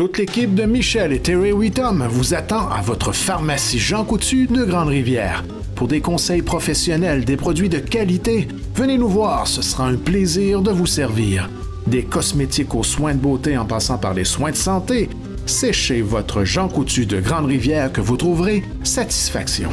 Toute l'équipe de Michel et Terry Whittom vous attend à votre pharmacie Jean Coutu de Grande-Rivière. Pour des conseils professionnels, des produits de qualité, venez nous voir, ce sera un plaisir de vous servir. Des cosmétiques aux soins de beauté en passant par les soins de santé, c'est chez votre Jean Coutu de Grande-Rivière que vous trouverez satisfaction.